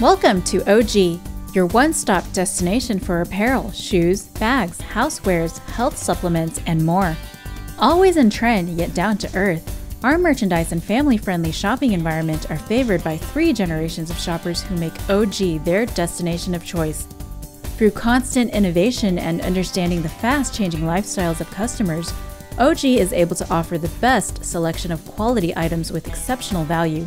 Welcome to OG, your one stop destination for apparel, shoes, bags, housewares, health supplements, and more. Always in trend yet down to earth, our merchandise and family friendly shopping environment are favored by three generations of shoppers who make OG their destination of choice. Through constant innovation and understanding the fast changing lifestyles of customers, OG is able to offer the best selection of quality items with exceptional value.